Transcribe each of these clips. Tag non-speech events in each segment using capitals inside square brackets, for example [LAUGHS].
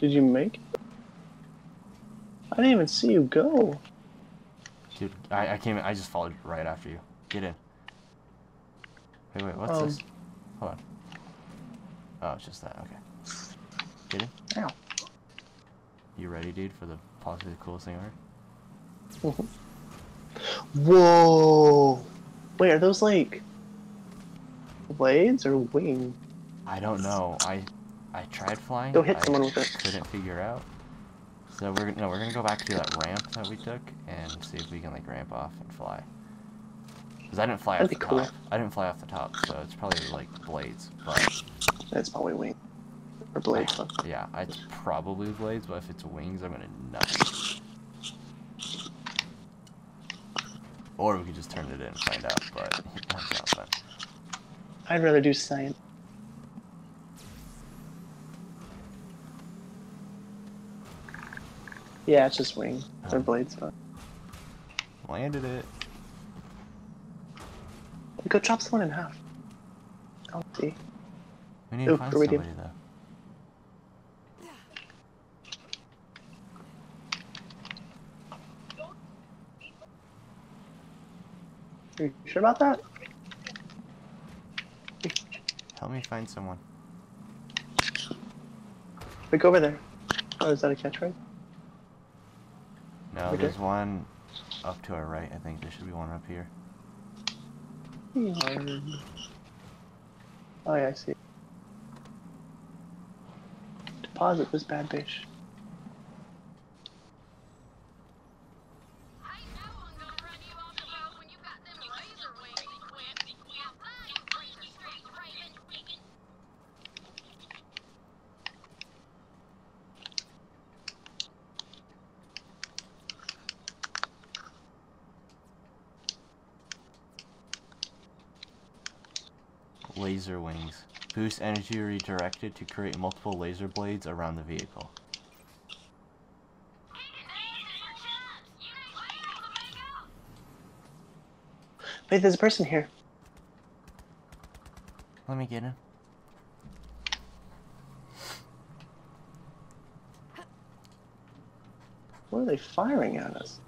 Did you make it? I didn't even see you go. Dude, I, I came. I just followed right after you. Get in. Wait, wait. What's Um, this? Hold on. Oh, it's just that. Okay. Get in. Ow. You ready, dude, for the possibly the coolest thing ever? Whoa! Wait, are those like blades or wings? I don't know. I I tried flying. Go hit I someone with it. Couldn't figure out. So we're no, we're gonna go back to that ramp that we took and see if we can like ramp off and fly. Cause I didn't fly That'd off be the cool. top. I didn't fly off the top, so it's probably like blades. But That's probably wings or blades. Huh? yeah, it's probably blades. But if it's wings, I'm gonna nut. Or we could just turn it in and find out. But that's not fun. I'd rather do science. Yeah, it's just wings or blades. But Landed it. go chop someone in half. I'll see. We need to find somebody though. Are you sure about that? Help me find someone. Go over there. Oh, is that a catchphrase? No, Okay. there's one up to our right. I think there should be one up here. Oh yeah, I see. Deposit this bad bitch. Laser wings. Boost energy redirected to create multiple laser blades around the vehicle. Wait, there's a person here. Let me get in. What are they firing at us?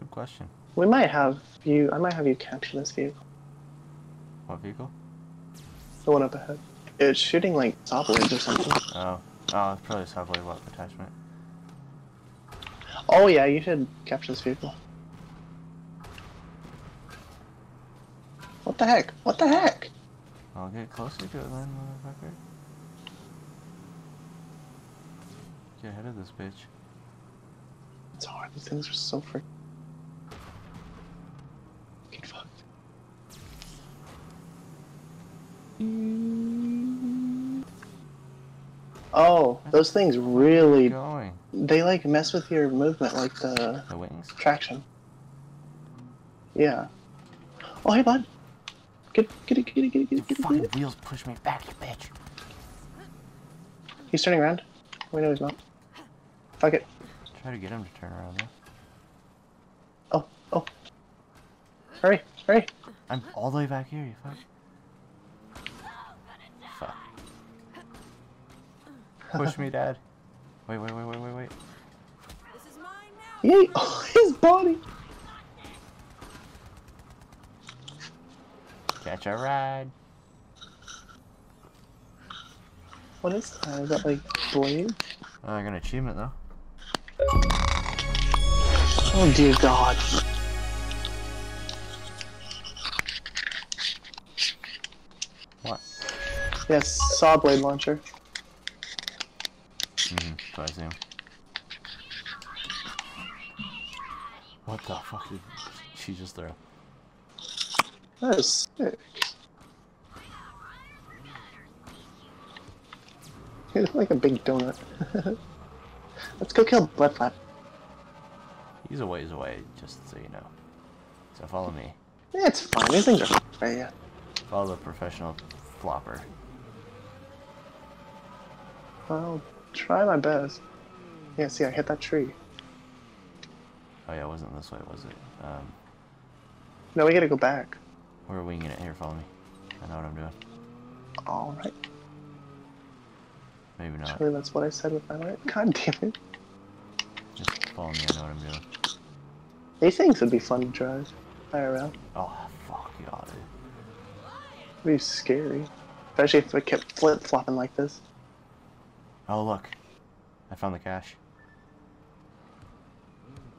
Good question. We might have you. I might have you capture this vehicle. What vehicle? The one up ahead. It's shooting like saw blades or something. Oh. Oh, it's probably a subway weapon attachment. Oh yeah, you should capture this vehicle. What the heck? What the heck? I'll get closer to it then, motherfucker. Get ahead of this bitch. It's hard. These things are so freaking. Get fucked. Oh, those things really. Going. They like mess with your movement, like the The wings. traction. Yeah. Oh, hey, bud. Get, get it, get it, get it, get it, get it, fucking get it. wheels push me back, you bitch. He's turning around. We know he's not. Fuck it. Try to get him to turn around though. Oh, oh. Hurry, hurry. I'm all the way back here, you. Fuck. Push me, dad. [LAUGHS] Wait, wait, wait, wait, wait, wait. This is mine now. Yay! [LAUGHS] Oh, his body. Catch a ride. What is that? Is that like blade? Oh, I got an achievement though. Oh dear God. What? Yes, saw blade launcher. What the fuck did she just throw? That is sick. [LAUGHS] You like a big donut. [LAUGHS] Let's go kill Bloodflap. He's a ways away, just so you know. So follow me. Yeah, it's fine. These things are right, yeah. Follow the professional flopper. I'll try my best. Yeah, see, I hit that tree. Oh yeah, it wasn't this way, was it? Um, No, we gotta go back. we're winging it. Here, follow me. I know what I'm doing. Alright. Maybe not. Surely that's what I said with my life. [LAUGHS] God damn it. Just follow me. I know what I'm doing. These things would be fun to drive. IRL. Oh fuck yeah, dude. It'd be scary. Especially if it kept flip flopping like this. Oh look, I found the cache.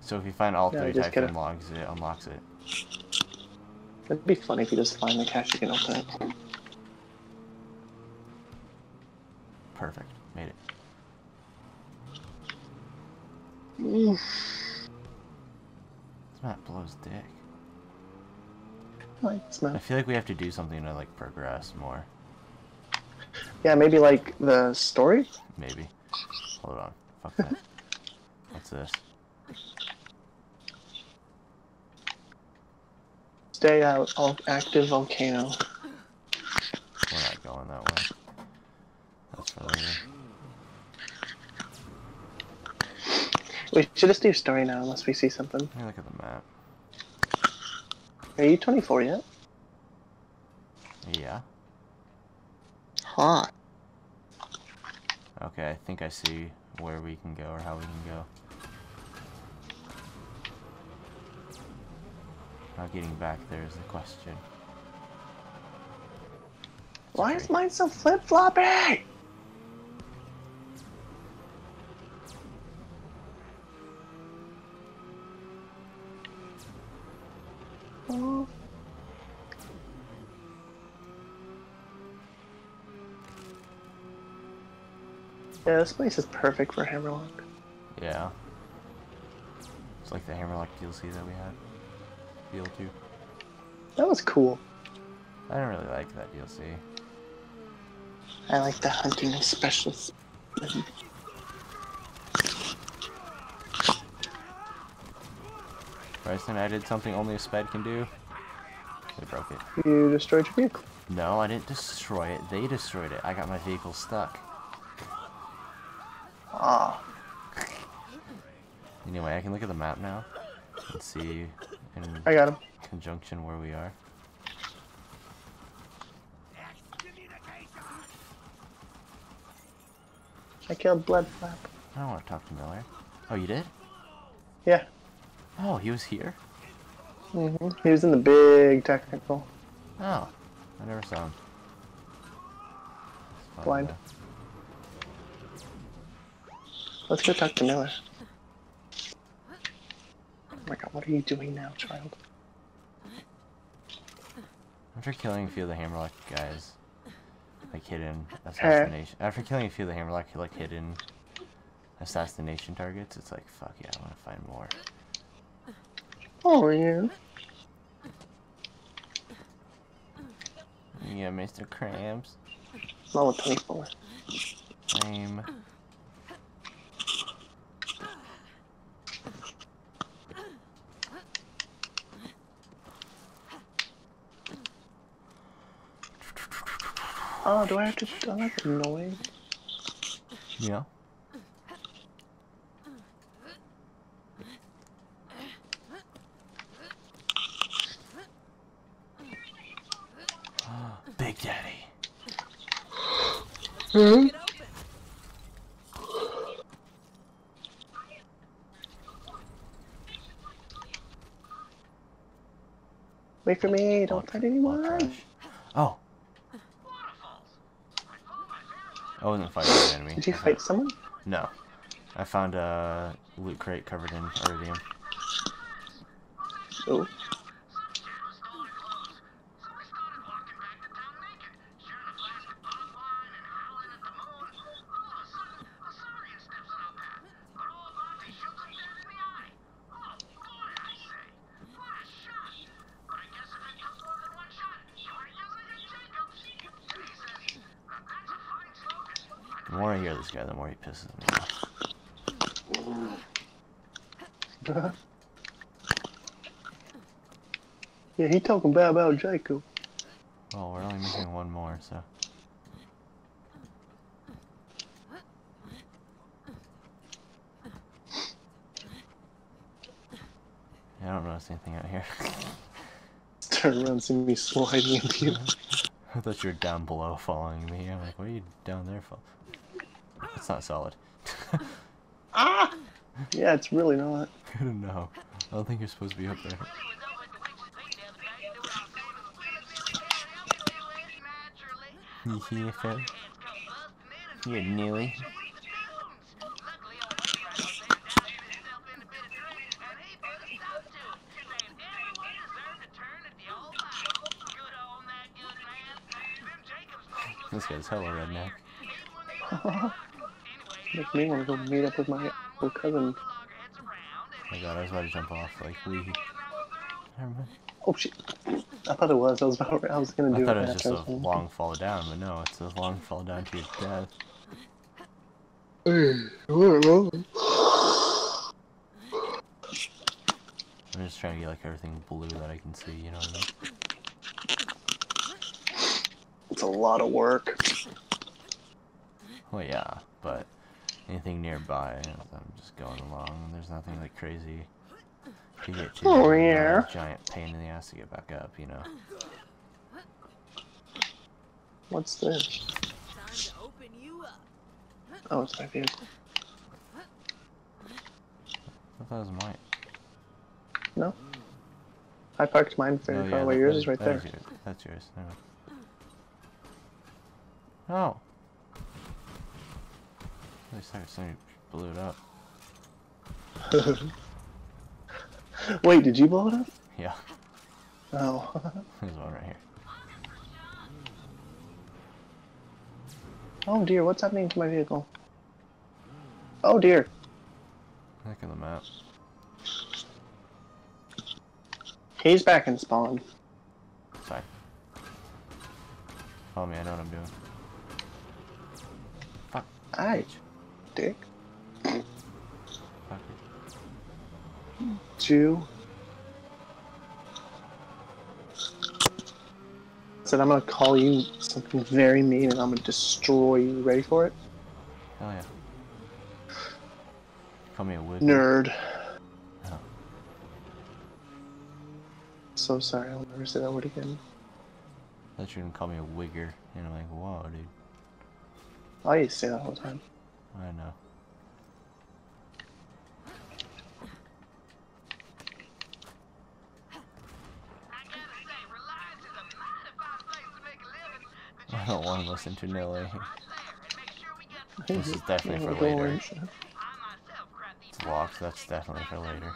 So if you find all Yeah, three types of logs, it unlocks it. It'd be funny if you just find the cache you can open it. Perfect. Made it. Mm. This map blows dick. I like I feel like we have to do something to like progress more. Yeah, maybe like the story? Maybe. Hold on. Fuck that. [LAUGHS] What's this? Stay out, active volcano. We're not going that way. That's for later. We should just do story now unless we see something. Me look at the map. Are you 24 yet? Yeah. Hot. Okay, I think I see where we can go or how we can go. How getting back there is the question. Why great. is mine so flip Yeah, this place is perfect for Hammerlock. Yeah. It's like the Hammerlock DLC that we had. BL2. That was cool. I didn't really like that DLC. I like the hunting specialist. Bryson, I did something only a sped can do. They broke it. You destroyed your vehicle. No, I didn't destroy it. They destroyed it. I got my vehicle stuck. Ah. Anyway, I can look at the map now and see in I got him. conjunction where we are. I killed Bloodflap. I don't want to talk to Miller. Oh, you did? Yeah. Oh, he was here? Mm hmm He was in the big technical. Oh, I never saw him. Blind. Let's go talk to Miller. Oh my god, what are you doing now, child? After killing a few of the Hammerlock guys, like hidden assassination. After killing a few of the Hammerlock like hidden assassination targets, it's like fuck yeah, I want to find more. Oh, yeah. Yeah, Mr. Krams. Level 24. Same. Oh, do I have to? Oh, that's annoying. Yeah. [GASPS] Big Daddy. Hmm? Wait for me, don't fight anyone. Oh. I wasn't fighting an enemy. Did you I fight found- someone? No. I found a loot crate covered in iridium. Oh. The more he pisses me off. [LAUGHS] yeah, he talking bad about Jacob. Well, we're only missing one more, so. I don't notice anything out here. [LAUGHS] Turn around, see me sliding into you. [LAUGHS] I thought you were down below following me. I'm like, what are you down there for? It's not solid. [LAUGHS] Ah! Yeah, it's really not. [LAUGHS] I don't know. I don't think you're supposed to be up there. Yeah, fair. You newy. This guy's hella redneck. [LAUGHS] Make me want to go meet up with my old cousin. Oh my god, I was about to jump off like we. Oh shit! I thought it was. I was about. I was gonna do I thought it it was just a long fall down, but no, it's a long fall down to your death. I'm just trying to get like everything blue that I can see, you know what I mean? It's a lot of work. Well, yeah, but anything nearby, I'm just going along. There's nothing like crazy to get to. Oh, yeah. Giant pain in the ass to get back up, you know. What's this? Time to open you up. Oh, it's my vehicle. I thought that was mine. No. I parked mine very Oh, far yeah, away. Yours is right there. yours. That's yours. Mind. Oh. Least I somebody blew it up. [LAUGHS] Wait, did you blow it up? Yeah, Oh. [LAUGHS] there's one right here. oh dear, what's happening to my vehicle? Oh dear. Back at the map. He's back in spawn. Sorry. Follow me, I know what I'm doing. Fuck, dick. Two. Said I'm gonna call you something very mean and I'm gonna destroy you. Ready for it? Hell yeah. Call me a wood. Nerd. Oh. So sorry, I'll never say that word again. I thought you were gonna call me a wigger. And I'm like, whoa, dude. I used to say that all the time. I know. I don't want to listen to Nelly. This is [LAUGHS] definitely for Go later. in. It's locked, that's definitely for later.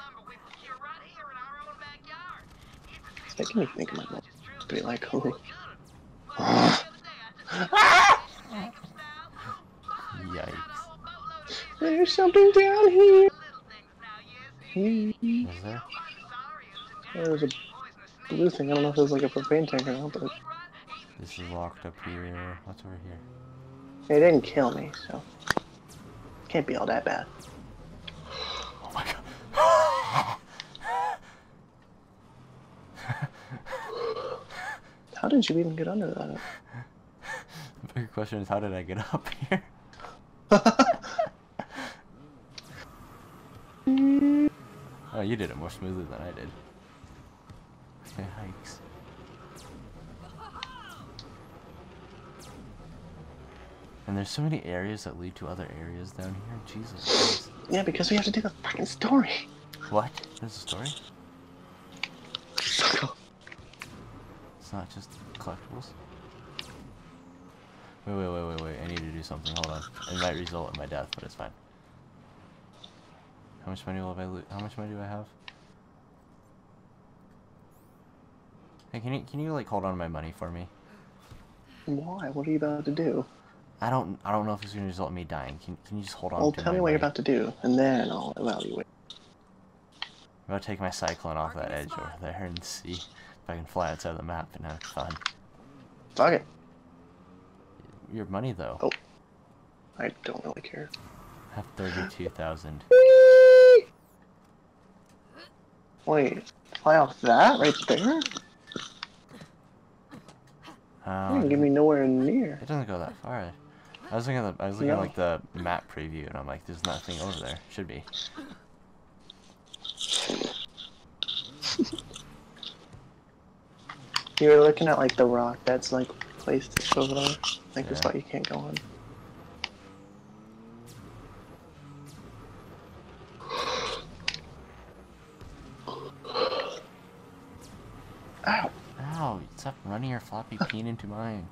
It's making me think of my mom. To be like, holy. Oh. [LAUGHS] There's something down here. there? Uh-huh. Oh, there's a blue thing. I don't know if it was like a propane tank or not, but This is locked up here. What's over here? it didn't kill me, so can't be all that bad. Oh my god. How did you even get under that? [LAUGHS] The bigger question is how did I get up here? [LAUGHS] Oh, you did it more smoothly than I did. Yikes. And there's so many areas that lead to other areas down here. Jesus Christ. yeah, because we have to do the fucking story. What? There's a story? It's not just collectibles? Wait, wait, wait, wait, wait. I need to do something. Hold on. It might result in my death, but it's fine. How much money will I lo- How much money do I have? Hey, can you can you like hold on to my money for me? Why? What are you about to do? I don't I don't know if it's gonna result in me dying. Can can you just hold on Well, to tell my me what you're about to do, and then I'll evaluate. I'm about to take my cyclone off that edge over there and see if I can fly outside the map and have fun. Fuck it. Your money though. Oh. I don't really care. I have thirty-two thousand. [LAUGHS] Wait, fly off that right there? You Um, didn't give me nowhere near. It doesn't go that far. I was looking at the I was looking at like the map preview and I'm like, there's nothing over there. Should be. [LAUGHS] You were looking at like the rock that's like placed over there, like the Yeah. spot you can't go on. Floppy [LAUGHS] peen into mine.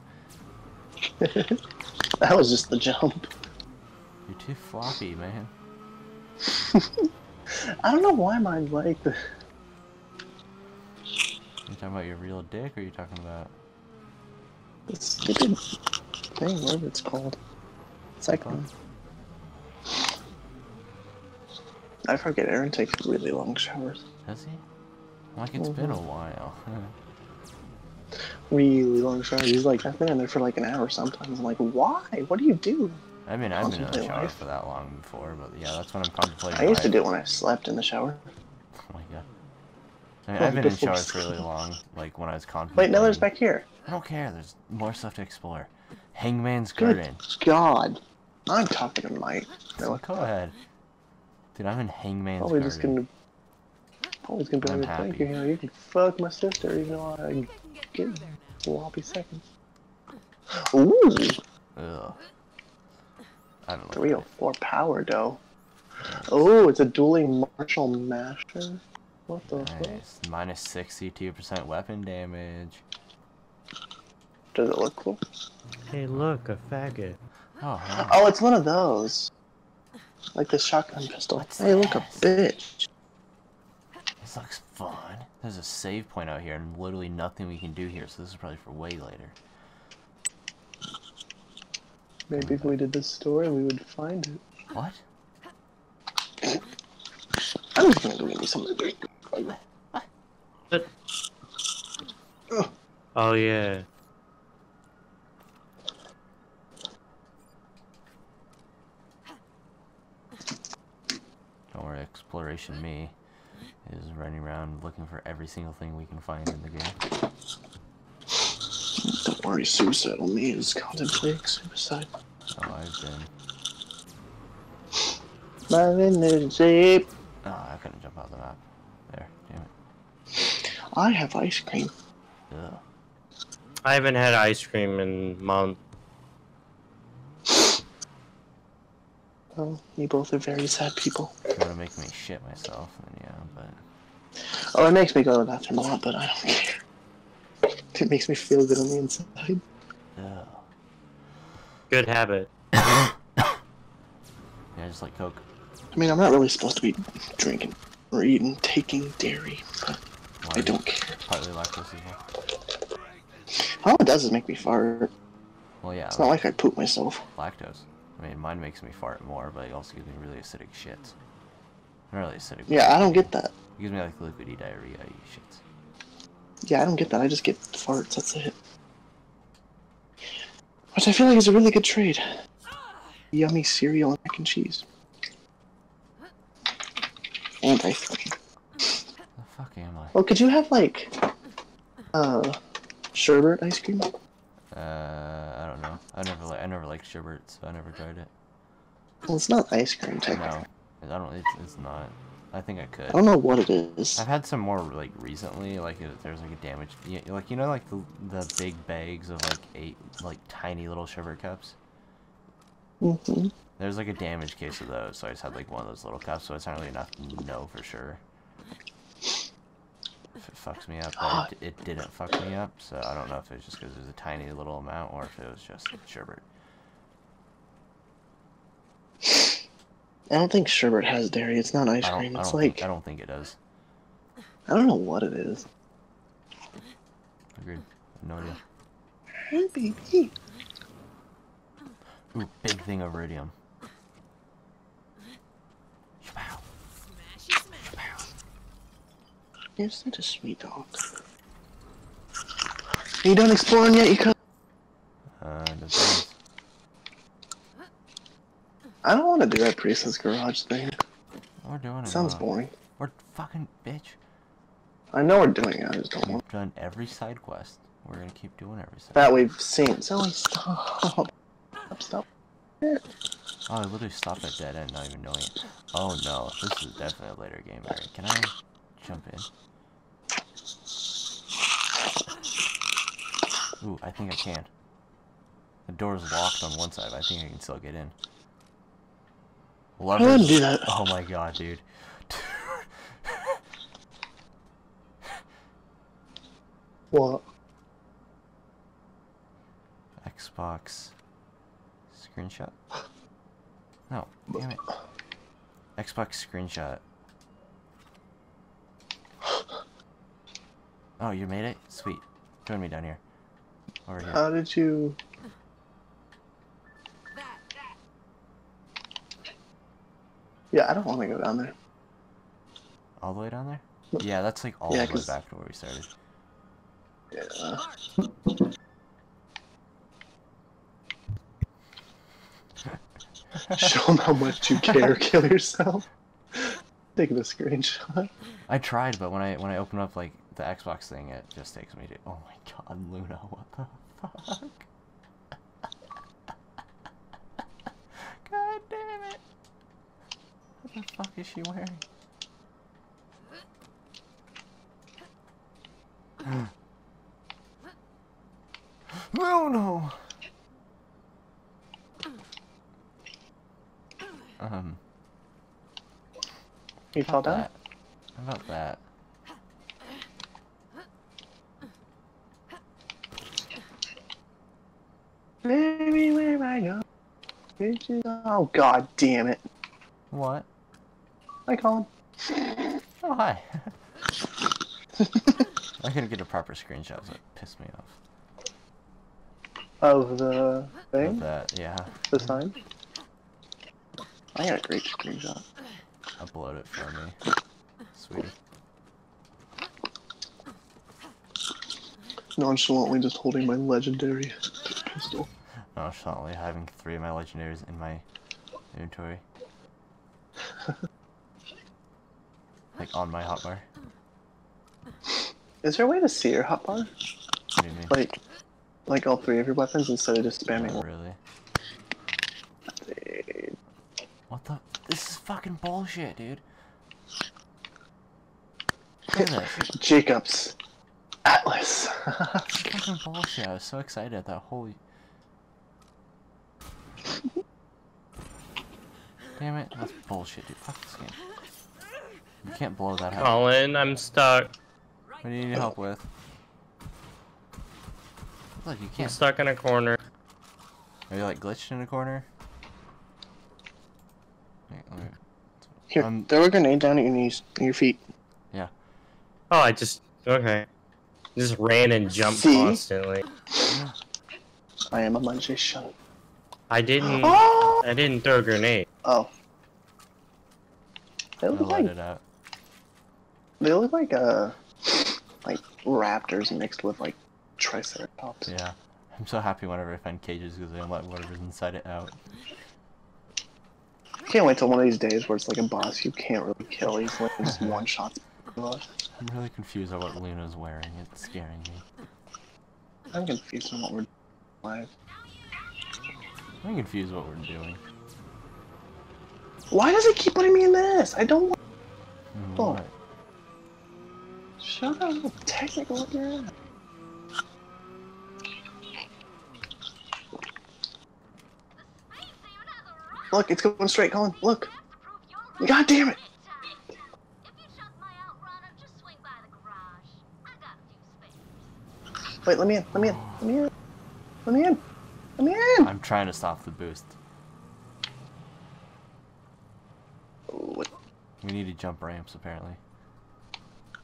[LAUGHS] that was just the jump. You're too floppy, man. [LAUGHS] I don't know why mine like the. You talking about your real dick, or you talking about? the stupid thing, whatever it's called. Fun. I forget. Aaron takes really long showers. Has he? Like it's been a Mhm. while. Really long showers. He's like, I've been in there for like an hour sometimes. I'm like, why? What do you do? I mean, I've been in the shower life. for that long before, but yeah, that's what I'm contemplating. I used to do it when I slept in the shower. [LAUGHS] Oh my god. I mean, Oh, I've been in showers [LAUGHS] for really long, like when I was contemplating. Wait, contemplating. Miller's back here. I don't care. There's more stuff to explore. Hangman's Good Garden. God. I'm talking to Mike. Miller. Go ahead. Dude, I'm in Hangman's Probably Garden. just gonna. Always gonna be like, thank you. You can fuck my sister, even though I I get get through there now. sloppy seconds. Ooh, Ugh. I don't know. 304 power though. Oh, it's a dueling martial master. What the fuck? Nice. Minus 62% weapon damage. Does it look cool? Hey, look, a faggot. Oh, wow. Oh, it's one of those. Like the shotgun pistol. What's hey, look, a bitch. This looks fun. There's a save point out here, and literally nothing we can do here, so this is probably for way later. Maybe if we did this story, we would find it. What? I'm just gonna go get me some of the Oh, yeah. Don't worry, exploration me is running around looking for every single thing we can find in the game. Don't worry, suicide on me is contemplating suicide. Oh, I've been. I'm in the jeep. Oh, I couldn't jump out the map. There, damn it. I have ice cream. Ugh. I haven't had ice cream in months. Well, you both are very sad people. It's gonna make me shit myself, and yeah, but. Oh, it makes me go to the bathroom a lot, but I don't care. [LAUGHS] It makes me feel good on the inside. Ugh. Good habit. [COUGHS] Yeah, just like Coke. I mean, I'm not really supposed to be drinking or eating, taking dairy, but Why I don't care. Partly lactose as well. All it does is make me fart. Well, yeah, It's not like I poop myself. lactose. I mean, mine makes me fart more, but it also gives me really acidic shits. Not really acidic. Yeah, I don't get that. It gives me like liquidy diarrhea shits. Yeah, I don't get that. I just get farts. That's it. Which I feel like is a really good trade. Yummy cereal and mac and cheese. And ice cream. The fuck am I? Well, could you have like, uh, sherbet ice cream? Uh, don't know. I never like I never liked sherbet, so I never tried it. Well, it's not ice cream technically. No, I don't. It's, it's not. I think I could. I don't know what it is. I've had some more like recently, like it, there's like a damage, y- like you know, like the the big bags of like eight like tiny little sherbet cups. hmm There's like a damage case of those, so I just had like one of those little cups, so it's not really enough to know for sure. It fucks me up, but it, it didn't fuck me up, so I don't know if it's just because there's a tiny little amount or if it was just sherbet. I don't think sherbet has dairy. It's not ice cream. It's don't like think, I don't think it does. I don't know what it is. Agreed. No idea. Ooh, big thing of iridium. You're such a sweet dog. Are you done exploring yet? You could. Uh. I don't want to do that priestess garage thing. We're doing it. Sounds boring. We're fucking bitch. I know we're doing it. I just don't want We've done every side quest. We're gonna keep doing every side. that we've seen. Zoe, stop. Stop. Stop. Oh, I literally stopped at dead end, not even knowing it. Oh no, this is definitely a later game area. Can I jump in? Ooh, I think I can. The door's locked on one side, but I think I can still get in. wouldn't do that. Oh my god, dude. What? Xbox screenshot. No, damn it. Xbox screenshot. [GASPS] Oh, you made it? Sweet. Join me down here. Over here. How did you? Yeah, I don't want to go down there. all the way down there? Yeah, that's like all Yeah, the way back to where we started. Yeah. [LAUGHS] Show them how much you care. Kill yourself. Taking a screenshot. I tried, but when I when I open up like the Xbox thing, it just takes me to. Oh my God, Luna! What the fuck? [LAUGHS] God damn it! What the fuck is she wearing? Fell down. That. How about that? Baby, where I go? Bitches. Oh god damn it! What? Hi, Colin. Oh, hi. [LAUGHS] I couldn't get a proper screenshot, so it pissed me off. Of the Of thing, that, yeah. the sign. I got a great screenshot. Upload it for me. Sweetie. Nonchalantly just holding my legendary pistol. Nonchalantly having three of my legendaries in my inventory. [LAUGHS] like on my hotbar. Is there a way to see your hotbar? What do you mean? Like, like all three of your weapons instead of just spamming Not one? really. Dude. What the? This is fucking bullshit, dude. Look at this. Jakobs. Atlas. [LAUGHS] fucking bullshit. I was so excited at that. Holy. Damn it. That's bullshit, dude. Fuck this game. You can't blow that out. Colin, I'm stuck. What do you need help with? Look, you I'm can't. stuck in a corner. Are you like glitched in a corner? Wait, let. Here, Um, throw a grenade down at your knees, your feet. Yeah. Oh, I just okay. Just ran and jumped See? constantly. I am a magician. I didn't. [GASPS] Oh! I didn't throw a grenade. Oh. They look like it out. they look like uh like raptors mixed with like triceratops. Yeah. I'm so happy whenever I find cages because they don't let whatever's inside it out. Can't wait till one of these days where it's like a boss you can't really kill easily, [LAUGHS] just one shots. I'm really confused on what Luna's wearing. It's scaring me. I'm confused on what we're doing live. I'm confused what we're doing. Why does it keep putting me in this? I don't want. Mm, Oh. what? Shut up, technical your ass. Space demon has a right Look, it's going straight, Colin. Look. to prove your right God damn it. If you trust my outrunner, just swing by the garage. I got a few spares. Wait, let me in. Let me in. Let me in. Let me in. Let me in. I'm trying to stop the boost. What? We need to jump ramps, apparently.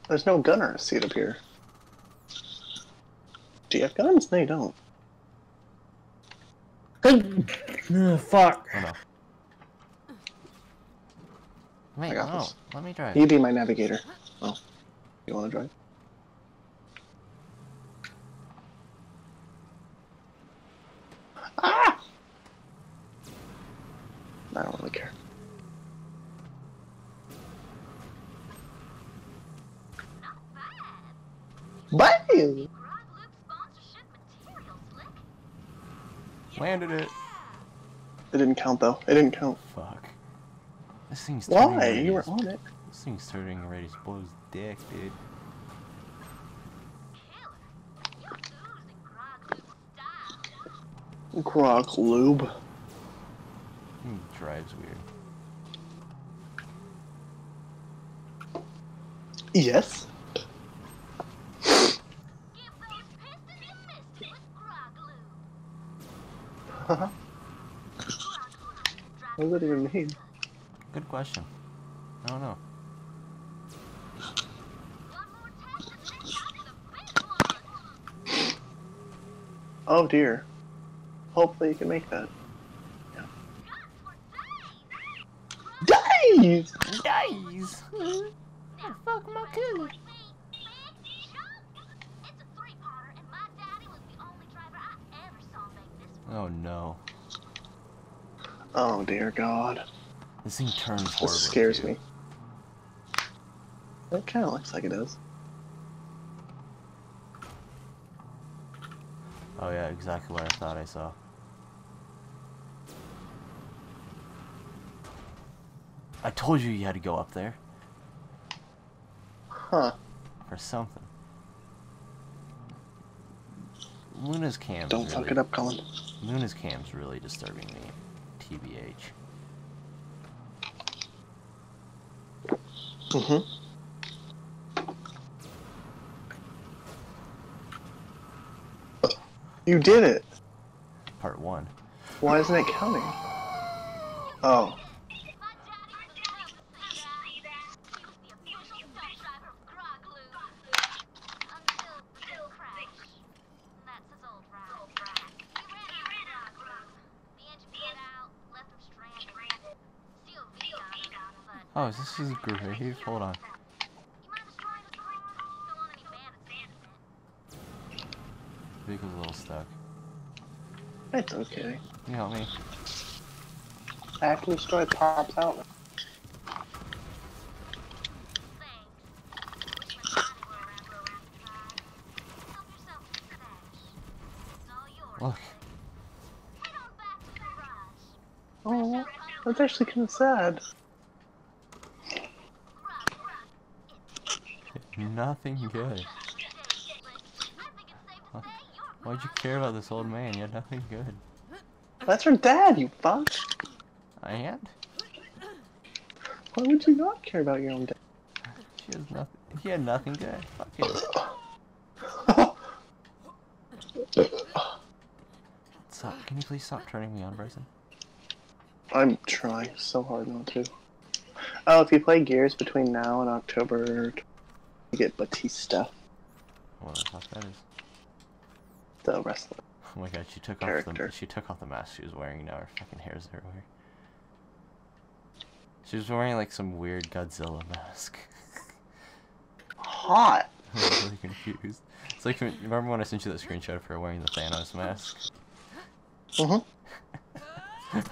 There's no gunner seat up here. Do you have guns? No, you don't. Ugh, [LAUGHS] fuck. Oh no. Wait, got no. this. Let me drive. You be my navigator. Oh, you want to drive? Ah! I don't really care. Not bad. Bam! Grog Loop sponsorship material, Slick. Landed it. It didn't count though. It didn't count. Fuck. This thing's turning Why? You were on it. This thing's turning Rady's blows dick, dude. Killer. You're oozing Grog Loop style. Grog lube. He drives weird. Yes. Give those pistons [LAUGHS] you missed with Grog Loop. what does that even mean? Good question. I don't know. One more test and then that's the big one. Oh dear. Hopefully you can make that. Days. Days! Fuck my kid. for me? Big jump. It's a three-parter, and my daddy was the only driver I ever saw make this one. Oh no. Oh dear God. This thing turns horribly. This scares too. me. It kind of looks like it does. Oh yeah, exactly what I thought I saw. I told you you had to go up there Huh. for something. Luna's cam. Don't fuck it up, Colin. Luna's cam's really disturbing me. TBH. Mm-hmm. You did it! Part one. Why isn't it counting? Oh. My daddy was the best. See that? He was the official stunt driver of Groglu. Until the crash. That's his old ride. He ran out of Groglu. The engine blew out, left him stranded. COV got him, but... Oh, is this his grave? Hold on. You mind destroying his car? Don't want any bandits in it. Vehicle's a little stuck. It's okay. Can you help me? After the story pops out. Thanks. Wish my daddy were around to around the drive. Help yourself to the stash. It's all yours. Look. Head on back to the garage. Oh, that's actually kind of sad. Nothing good. Why'd you care about this old man? You had nothing good. That's her dad, you fuck. And Why would you not care about your own dad? she has nothing. He had nothing good. Fuck him. Stop. Can you please stop turning me on, Bryson? I'm trying so hard not to. Oh, if you play Gears between now and October, you get Batista, What the fuck that is? the wrestler. Oh my god, she took off the she took off the mask she was wearing. Now her fucking hair's everywhere. She was wearing like some weird Godzilla mask. Hot. [LAUGHS] I was really confused. It's like remember when I sent you that screenshot of her wearing the Thanos mask? Mhm.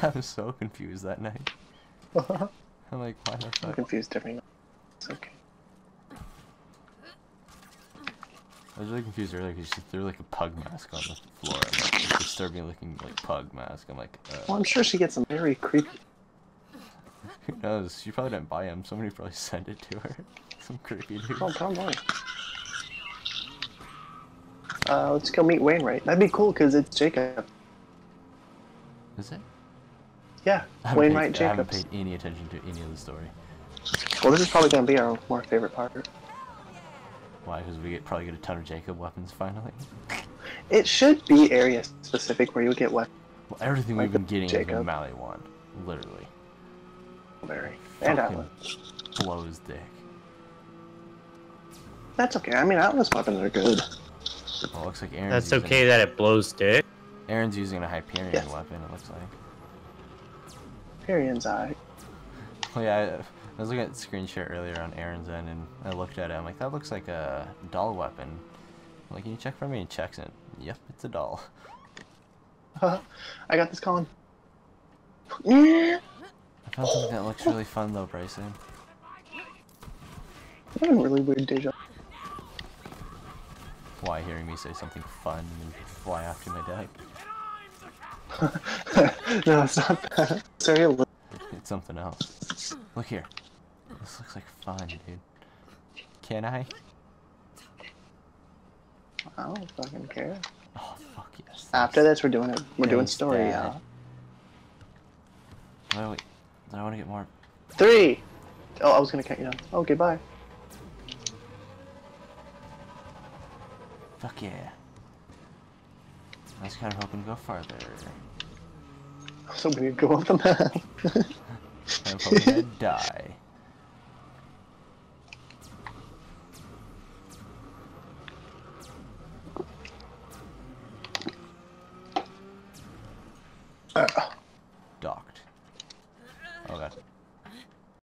I was so confused that night. I'm I'm like, why the fuck? confused every night. It's okay. I was really confused earlier because she threw like a pug mask on the floor. I'm like, a disturbing looking like pug mask. I'm like, Well, uh, I'm sure she gets some very creepy. [LAUGHS] who knows? She probably didn't buy him. Somebody probably [LAUGHS] sent it to her. [LAUGHS] Some creepy dude. Oh, come on. Uh, let's go meet Wainwright. That'd be cool because it's Jacob. Is it? Yeah, I haven't Wainwright paid, I haven't paid any attention to any of the story. Well, this is probably gonna be our more favorite part. Why? Because we get probably get a ton of Jacob weapons finally. It should be area specific where you get weapon Well, everything Like we've been the getting is the Jacob. Maliwan, literally berry and Atlas. blows dick. That's okay. I mean, Atlas weapons are good. Well, it looks like Aaron's That's using, okay that it blows dick. Aaron's using a Hyperion Yes. weapon. It looks like. Hyperion's eye. [LAUGHS] Well, yeah, I, I was looking at the screen share earlier on Aaron's end, and I looked at it. I'm like, that looks like a doll weapon. I'm like, can you check for me? And checks it. Yep, it's a doll. [LAUGHS] I got this, Colin. I found something that looks really fun though, Bryson. I'm having really weird deja. Why hearing me say something fun and fly after my deck? [LAUGHS] no, it's not that. It's something else. Look here. This looks like fun, dude. Can I? I don't fucking care. Oh fuck yes. After this, we're doing it. We're doing story. Yeah. Wait, wait. I want to get more? Three. Oh, I was gonna cut you down. Oh, okay, bye. Fuck yeah. I was kind of hoping to go farther. So we need to go off the map. [LAUGHS] I'm probably [LAUGHS] gonna die.